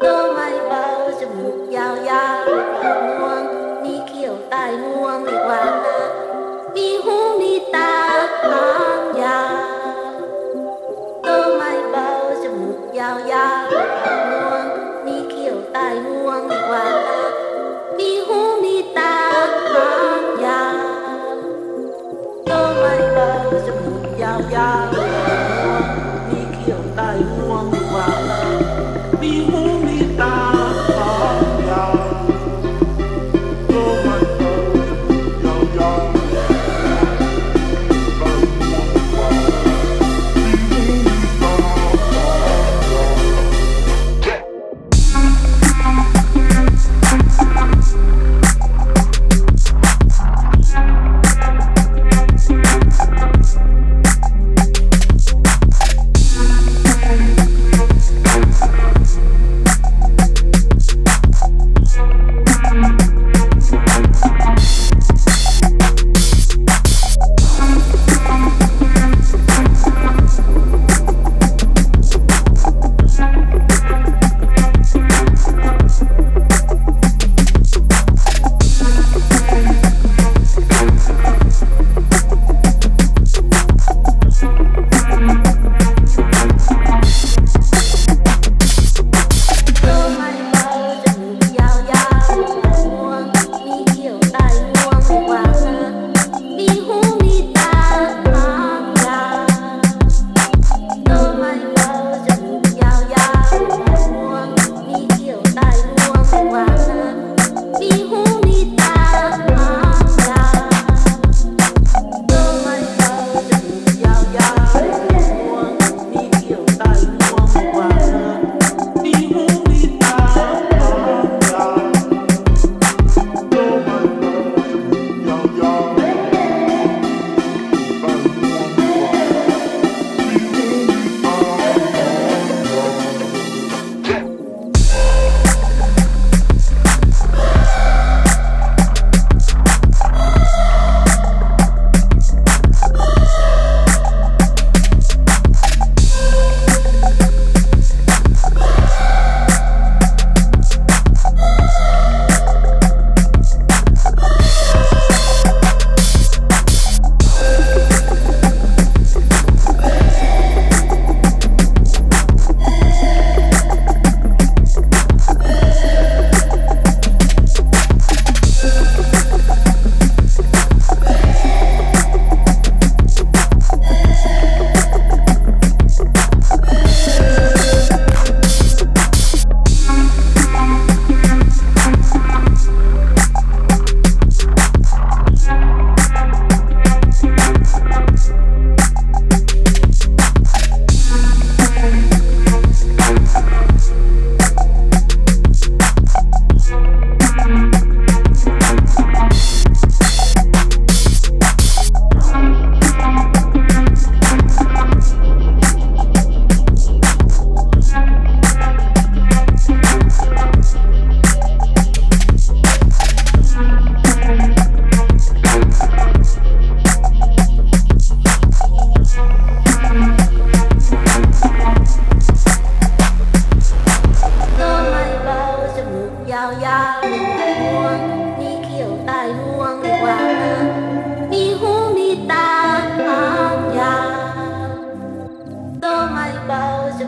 Cơ mai bao chụp mục giao giao Muông ni kiểu tài muông đi qua na Mi hung đi ta hàng ya Cơ mai bao chụp mục giao giao bye.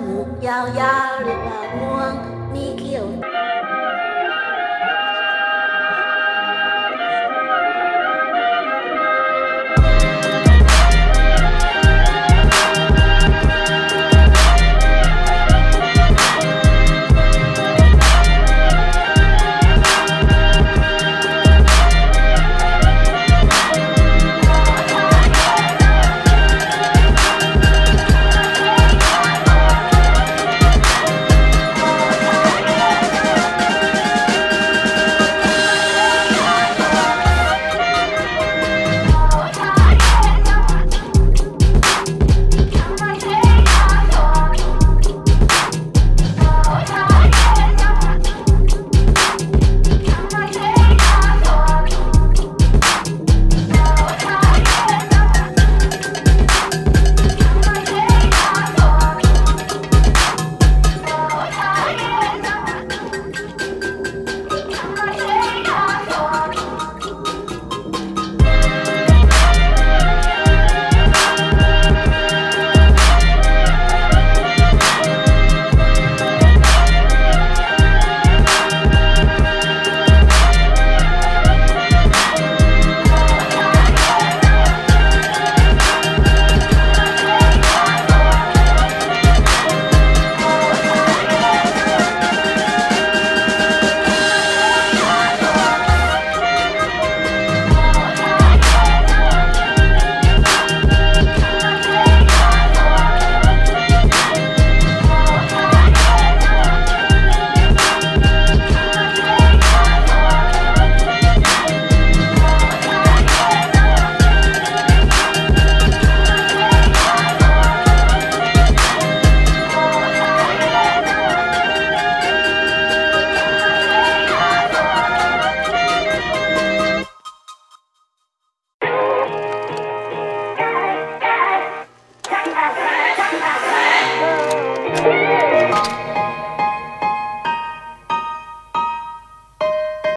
มูกยาวๆหรือเปล่าง่วงนี่เขี้ยว